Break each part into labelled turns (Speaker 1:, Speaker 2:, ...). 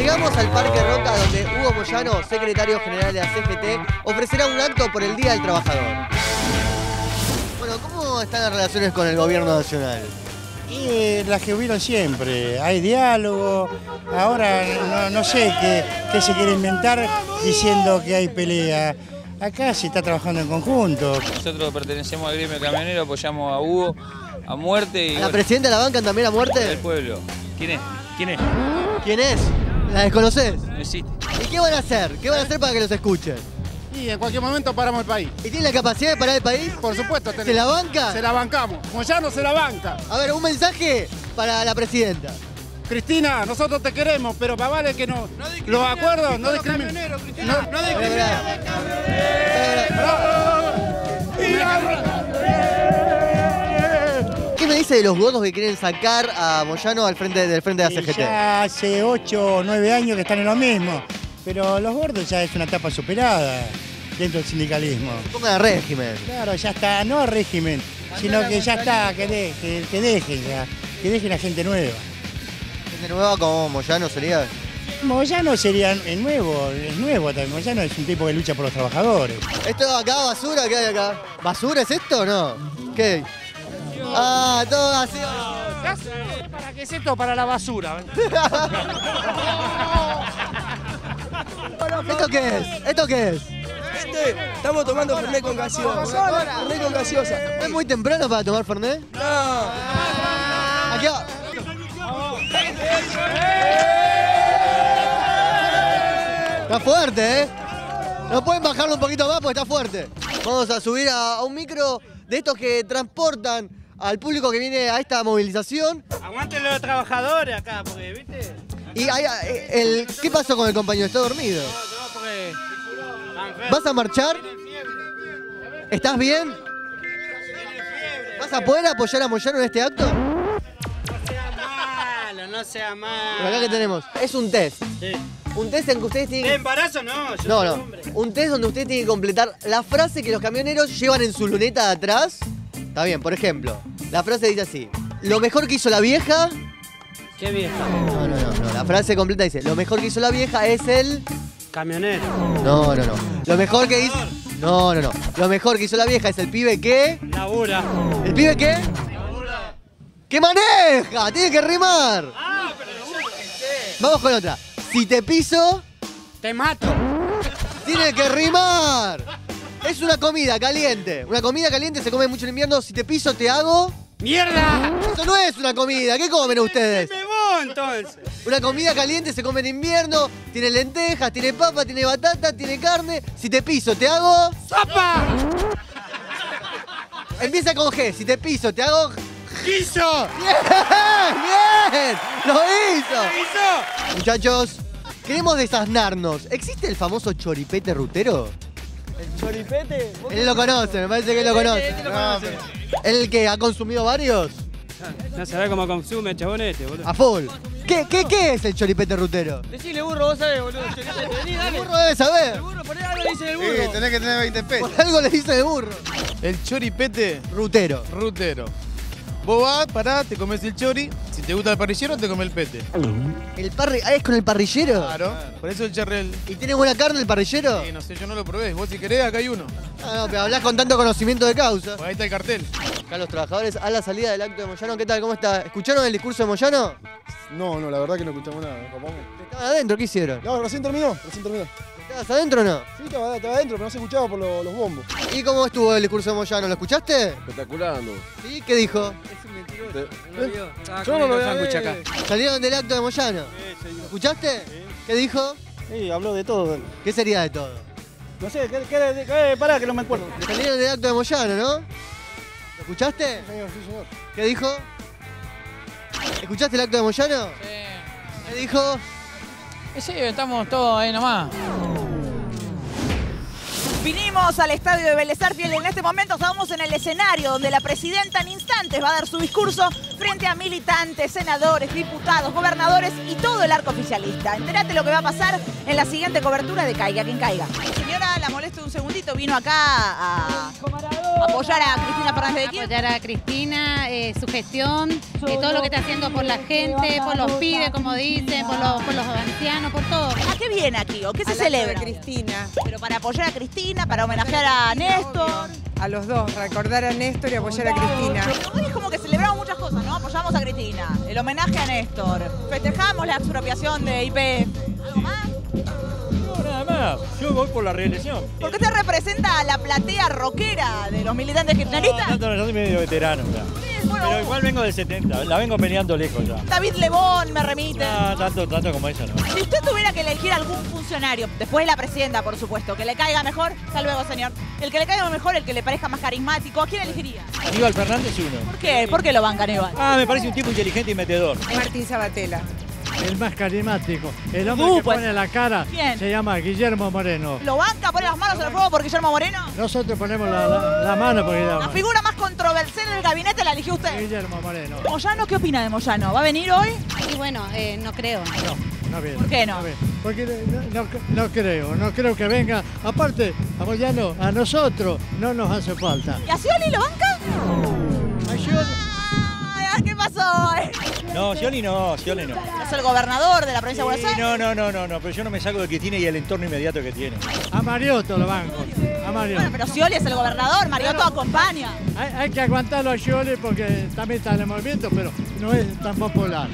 Speaker 1: Llegamos al Parque Roca donde Hugo Moyano, secretario general de la CGT, ofrecerá un acto por el Día del Trabajador. Bueno, ¿cómo están las relaciones con el gobierno nacional?
Speaker 2: Y las que hubieron siempre, hay diálogo, ahora no, no sé qué, qué se quiere inventar diciendo que hay pelea. Acá se está trabajando en conjunto.
Speaker 3: Nosotros pertenecemos al gremio camionero, apoyamos a Hugo a muerte y
Speaker 1: ¿A la
Speaker 3: bueno,
Speaker 1: presidenta la bancan también a
Speaker 3: del
Speaker 1: muerte?
Speaker 3: pueblo. ¿Quién es? ¿Quién es?
Speaker 1: ¿Quién es? ¿La desconoces?
Speaker 3: No existe.
Speaker 1: ¿Y qué van a hacer? ¿Qué van a hacer para que los escuchen?
Speaker 4: Y en cualquier momento paramos el país.
Speaker 1: ¿Y tienen la capacidad de parar el país?
Speaker 4: Por supuesto,
Speaker 1: ¿Se la banca?
Speaker 4: Se la bancamos. Moyano se la banca.
Speaker 1: A ver, un mensaje para la presidenta.
Speaker 4: Cristina, nosotros te queremos, pero para vale que no. los acuerdos no discriminen. No, no
Speaker 1: ¿Qué de los votos que quieren sacar a Moyano al frente del frente de la CGT?
Speaker 2: ya hace 8 o 9 años que están en lo mismo. Pero los gordos ya es una etapa superada dentro del sindicalismo.
Speaker 1: Pongan a régimen.
Speaker 2: Claro, ya está, no régimen, sino que ya está, que, de- que- que dejen ya, que dejen a gente nueva.
Speaker 1: Gente nueva como Moyano sería.
Speaker 2: Moyano sería es nuevo, es nuevo también. Moyano es un tipo que lucha por los trabajadores.
Speaker 1: ¿Esto acá basura? ¿Qué hay acá? ¿Basura es esto o no? ¿Qué? Ah, todo así.
Speaker 4: ¿Para qué es esto? Para la basura.
Speaker 1: ¿Esto qué es? ¿Esto qué es?
Speaker 5: Estamos tomando Fernet con gaseosa. Fernet con gaseosa.
Speaker 1: ¿Es muy temprano para tomar Fernet?
Speaker 5: No.
Speaker 1: Aquí va. Está fuerte, ¿eh? No pueden bajarlo un poquito más porque está fuerte. Vamos a subir a, a un micro de estos que transportan al público que viene a esta movilización.
Speaker 6: Aguanten los trabajadores acá, porque, ¿viste?
Speaker 1: Y hay, eh, el, ¿qué pasó con el compañero? ¿Está dormido?
Speaker 6: No, porque...
Speaker 1: ¿Vas a marchar? ¿Estás bien? ¿Vas a poder apoyar a Moyano en este acto?
Speaker 6: No sea malo, no sea malo.
Speaker 1: acá que tenemos. Es un test.
Speaker 6: Sí.
Speaker 1: Un test en que ustedes
Speaker 6: ¿De
Speaker 1: tienen que...
Speaker 6: embarazo no? Yo
Speaker 1: No,
Speaker 6: soy
Speaker 1: no.
Speaker 6: hombre.
Speaker 1: Un test donde ustedes tienen que completar la frase que los camioneros llevan en su luneta de atrás. Está bien, por ejemplo, la frase dice así. Lo mejor que hizo la vieja...
Speaker 6: Qué vieja.
Speaker 1: No, no, no, no. La frase completa dice, lo mejor que hizo la vieja es el...
Speaker 6: Camionero.
Speaker 1: No, no, no. Lo mejor que hizo... No, no, no. Lo mejor que hizo la vieja es el pibe que...
Speaker 6: Labura.
Speaker 1: ¿El pibe qué? ¡Que maneja! ¡Tiene que rimar! Vamos con otra. Si te piso,
Speaker 6: Te mato.
Speaker 1: tiene que rimar. Es una comida caliente. Una comida caliente se come mucho en invierno. Si te piso, te hago.
Speaker 6: ¡Mierda!
Speaker 1: Eso no es una comida. ¿Qué comen ustedes?
Speaker 6: Me voy entonces.
Speaker 1: Una comida caliente se come en invierno. Tiene lentejas, tiene papa, tiene batata, tiene carne. Si te piso, te hago.
Speaker 6: ¡Sopa!
Speaker 1: Empieza con G. Si te piso, te hago.
Speaker 6: ¡Quiso!
Speaker 1: ¡Bien! ¡Bien! ¡Lo hizo!
Speaker 6: ¡Quiso!
Speaker 1: Muchachos, queremos desasnarnos. ¿Existe el famoso choripete rutero?
Speaker 5: ¿El choripete?
Speaker 1: Él lo conoce, me parece que él lo conoce. ¿El que ha consumido varios?
Speaker 6: No sabe cómo consume el chabón este, boludo.
Speaker 1: A full. ¿Qué, qué, qué es el choripete rutero?
Speaker 5: Decile burro, vos sabés, boludo. Vení,
Speaker 1: El burro debe saber.
Speaker 5: Burro, poné algo, dice el burro.
Speaker 4: tenés que tener 20 pesos.
Speaker 1: Por algo le dice de burro.
Speaker 7: El choripete
Speaker 1: Rutero.
Speaker 7: rutero. Vos vas, parás, te comes el chori. Si te gusta el parrillero, te comes el pete.
Speaker 1: ¿El parri ah, es con el parrillero?
Speaker 7: Claro. Por eso el charrel.
Speaker 1: ¿Y tiene buena carne el parrillero?
Speaker 7: Sí, no sé, yo no lo probé. Vos si querés, acá hay uno.
Speaker 1: Ah, no, pero hablás con tanto conocimiento de causa.
Speaker 7: Pues ahí está el cartel.
Speaker 1: Acá los trabajadores a la salida del acto de Moyano. ¿Qué tal? ¿Cómo está? ¿Escucharon el discurso de Moyano?
Speaker 4: No, no, la verdad que no escuchamos nada.
Speaker 1: Estaban adentro, ¿qué hicieron?
Speaker 4: No, recién terminó, recién terminó.
Speaker 1: ¿Estabas adentro o no?
Speaker 4: Sí, estaba, estaba adentro, pero no se escuchaba por lo- los bombos.
Speaker 1: ¿Y cómo estuvo el discurso de Moyano? ¿Lo escuchaste?
Speaker 4: Espectacular, ando.
Speaker 1: ¿Sí? ¿Qué dijo?
Speaker 4: Yo no lo veo acá.
Speaker 1: Salieron del acto de Moyano. ¿Lo escuchaste? ¿Qué dijo?
Speaker 5: Sí, habló de todo.
Speaker 1: ¿Qué sería de todo?
Speaker 5: No sé, ¿qué, qué, qué, pará que no me acuerdo.
Speaker 1: Salieron del acto de Moyano, ¿no? ¿Lo escuchaste?
Speaker 4: Señor, sí, señor.
Speaker 1: ¿Qué dijo? ¿Escuchaste el acto de Moyano? ¿Qué dijo?
Speaker 8: Sí, estamos todos ahí nomás.
Speaker 9: Vinimos al estadio de Vélez Arfiel. En este momento estamos en el escenario donde la presidenta en instantes va a dar su discurso frente a militantes, senadores, diputados, gobernadores y todo el arco oficialista. Entérate lo que va a pasar en la siguiente cobertura de Caiga quien caiga. Señora, la molesto un segundito. Vino acá a... Apoyar a Cristina Fernández de Kirchner.
Speaker 10: Apoyar a Cristina, eh, su gestión, eh, todo lo que está haciendo por la gente, por los pibes, como dicen, por los, por los ancianos, por todo.
Speaker 9: ¿A qué viene aquí o qué se celebra?
Speaker 11: Cristina.
Speaker 9: Pero para apoyar a Cristina, para homenajear a Néstor.
Speaker 11: A los dos, recordar a Néstor y apoyar a Cristina.
Speaker 9: Hoy es como que celebramos muchas cosas, ¿no? Apoyamos a Cristina, el homenaje a Néstor, festejamos la expropiación de IPF. ¿Algo más?
Speaker 12: Yo voy por la reelección.
Speaker 9: Porque usted representa a la platea rockera de los militantes kirchneristas.
Speaker 12: No, no, yo soy medio veterano ya.
Speaker 9: bueno.
Speaker 12: Pero igual vengo del 70, la vengo peleando lejos ya.
Speaker 9: David Lebón me remite.
Speaker 12: No, tanto, tanto como eso, ¿no?
Speaker 9: Si usted tuviera que elegir algún funcionario, después de la presidenta, por supuesto, que le caiga mejor, hasta luego, señor. El que le caiga mejor, el que le parezca más carismático, ¿a quién elegiría?
Speaker 12: Aníbal Fernández uno.
Speaker 9: ¿Por qué? ¿Por qué lo banca Aníbal?
Speaker 12: Ah, me parece un tipo inteligente y metedor.
Speaker 11: Martín Sabatella.
Speaker 13: El más carismático. El hombre
Speaker 9: Uh,
Speaker 13: que
Speaker 9: pues.
Speaker 13: pone la cara
Speaker 9: ¿Quién?
Speaker 13: se llama Guillermo Moreno.
Speaker 9: ¿Lo banca? ¿Pone las manos en el fuego por Guillermo Moreno?
Speaker 13: Nosotros ponemos la, la- la mano por
Speaker 9: La figura más controversial del gabinete la eligió usted.
Speaker 13: Guillermo Moreno.
Speaker 9: Moyano, ¿qué opina de Moyano? ¿Va a venir hoy?
Speaker 10: Y bueno, eh, no creo.
Speaker 13: No, no viene.
Speaker 9: ¿Por qué no?
Speaker 13: Porque no, no- no creo, no creo que venga. Aparte, a Moyano, a nosotros no nos hace falta.
Speaker 9: ¿Y a Scioli lo banca?
Speaker 12: No, Scioli no, Scioli no.
Speaker 9: Es el gobernador de la provincia de Buenos Aires.
Speaker 12: no, no, no, no, no, pero yo no me saco de Cristina y el entorno inmediato que tiene.
Speaker 13: A Mariotto lo banco. A Mariotto.
Speaker 9: Bueno, pero Scioli es el gobernador, Mariotto acompaña.
Speaker 13: Hay, hay que aguantarlo a Scioli porque también está en el movimiento, pero no es tan popular.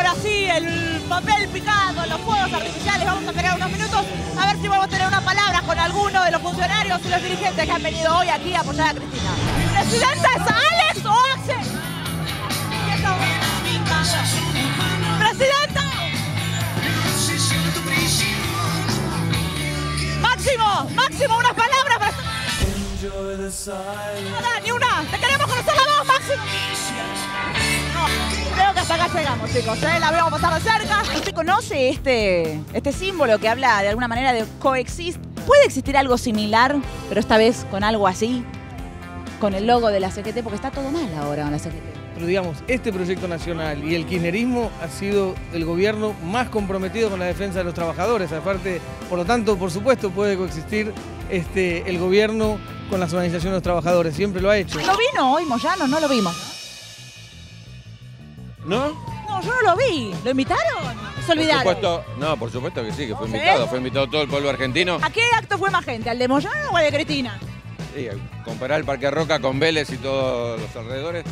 Speaker 9: Ahora sí, el papel picado, los fuegos artificiales. Vamos a esperar unos minutos a ver si vamos a tener unas palabras con alguno de los funcionarios y los dirigentes que han venido hoy aquí a apoyar a Cristina. ¿Presidenta es Alex o Axel? ¡Presidenta! Máximo, Máximo, unas palabras para... Nada, ni una. Te queremos conocer la voz, Máximo. Acá llegamos, chicos. ¿eh? La vemos pasar de cerca. ¿Usted conoce este, este símbolo que habla de alguna manera de coexist? ¿Puede existir algo similar, pero esta vez con algo así? Con el logo de la CGT, porque está todo mal ahora con la CGT.
Speaker 14: Pero digamos, este proyecto nacional y el kirchnerismo ha sido el gobierno más comprometido con la defensa de los trabajadores. Aparte, por lo tanto, por supuesto, puede coexistir este, el gobierno con la organización de los trabajadores. Siempre lo ha hecho.
Speaker 9: ¿Lo vino hoy, Moyano? No lo vimos.
Speaker 14: ¿No?
Speaker 9: No, yo no lo vi. ¿Lo invitaron? Se
Speaker 15: Por
Speaker 9: olvidaron.
Speaker 15: supuesto, no, por supuesto que sí, que fue
Speaker 9: ¿Sí?
Speaker 15: invitado, fue invitado todo el pueblo argentino.
Speaker 9: ¿A qué acto fue más gente? ¿Al de Moyano o al de Cristina?
Speaker 15: Sí, comparar el Parque Roca con Vélez y todos los alrededores,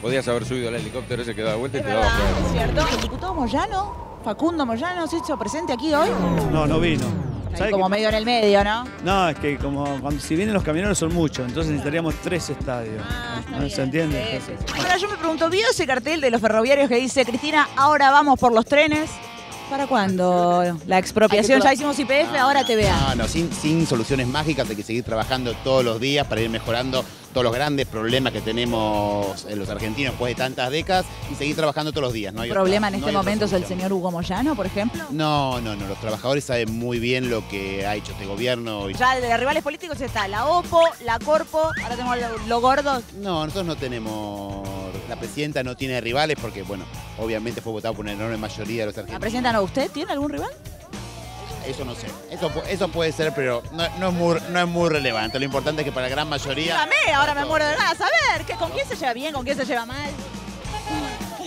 Speaker 15: podías haber subido al helicóptero ese que daba vuelta y te daba
Speaker 9: ¿Es
Speaker 15: fuego.
Speaker 9: cierto? ¿El diputado Moyano, Facundo Moyano, se hizo presente aquí hoy?
Speaker 16: No, no vino.
Speaker 9: Ahí
Speaker 16: ¿Sabe
Speaker 9: como medio en el medio, ¿no?
Speaker 16: No, es que como cuando, si vienen los camioneros son muchos, entonces necesitaríamos tres estadios. ¿No ¿Se entiende?
Speaker 9: Ahora yo me pregunto, ¿vio ese cartel de los ferroviarios que dice, Cristina, ahora vamos por los trenes? ¿Para cuándo? La expropiación, ya hicimos IPF, ahora TVA.
Speaker 17: No, no, sin, sin soluciones mágicas hay que seguir trabajando todos los días para ir mejorando todos los grandes problemas que tenemos eh, los argentinos después de tantas décadas y seguir trabajando todos los días. No hay
Speaker 9: ¿El
Speaker 17: otra-
Speaker 9: problema en
Speaker 17: no
Speaker 9: este momento es el señor Hugo Moyano, por ejemplo?
Speaker 17: No, no, no, los trabajadores saben muy bien lo que ha hecho este gobierno. y-
Speaker 9: Ya de rivales políticos está la OPO, la Corpo, ahora tenemos lo, lo gordo.
Speaker 17: No, nosotros no tenemos, la presidenta no tiene rivales porque, bueno, obviamente fue votado por una enorme mayoría de los
Speaker 9: La
Speaker 17: argentinos.
Speaker 9: presidenta no, ¿usted tiene algún rival?
Speaker 17: Eso no sé, eso, eso puede ser, pero no, no es muy, no es muy relevante. Lo importante es que para la gran mayoría...
Speaker 9: Dígame, ahora me muero de ganas. A ver, ¿qué, ¿con quién se lleva bien, con quién se lleva mal?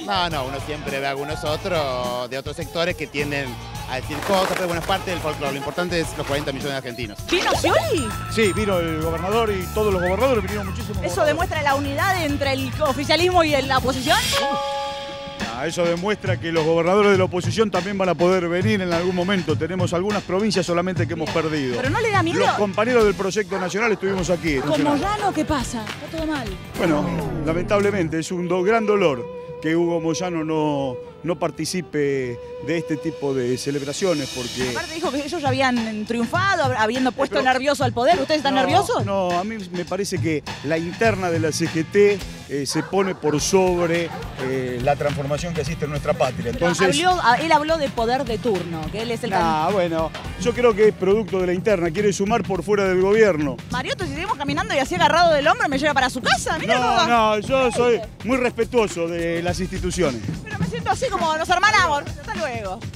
Speaker 17: No, no, uno siempre ve a algunos otros de otros sectores que tienden a decir cosas, pero bueno, es parte del folclore. Lo importante es los 40 millones de argentinos.
Speaker 9: ¿Vino Scioli?
Speaker 18: Sí, vino el gobernador y todos los gobernadores vinieron muchísimo.
Speaker 9: ¿Eso demuestra la unidad entre el oficialismo y la oposición?
Speaker 18: Ah, eso demuestra que los gobernadores de la oposición también van a poder venir en algún momento. Tenemos algunas provincias solamente que hemos perdido.
Speaker 9: ¿Pero no le da miedo?
Speaker 18: Los compañeros del proyecto nacional estuvimos aquí.
Speaker 9: ¿Con Moyano qué pasa? Está todo mal.
Speaker 18: Bueno, lamentablemente es un do- gran dolor que Hugo Moyano no, no participe de este tipo de celebraciones porque...
Speaker 9: Aparte dijo que ellos ya habían triunfado, habiendo puesto nervioso al poder. ¿Ustedes están
Speaker 18: No,
Speaker 9: nerviosos?
Speaker 18: No, a mí me parece que la interna de la CGT eh, se pone por sobre eh, la transformación que existe en nuestra patria. Entonces,
Speaker 9: Habló- él habló de poder de turno, que él es el
Speaker 18: nah, bueno, yo creo que es producto de la interna, quiere sumar por fuera del gobierno.
Speaker 9: Marioto, si seguimos caminando y así agarrado del hombro, me lleva para su casa. Mira
Speaker 18: No,
Speaker 9: cómo-
Speaker 18: no, yo soy muy respetuoso de las instituciones.
Speaker 9: Pero me así como nos hermanamos. Hasta luego.